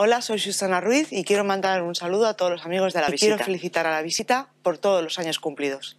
Hola, soy Susana Ruiz y quiero mandar un saludo a todos los amigos de la visita. Quiero felicitar a la visita por todos los años cumplidos.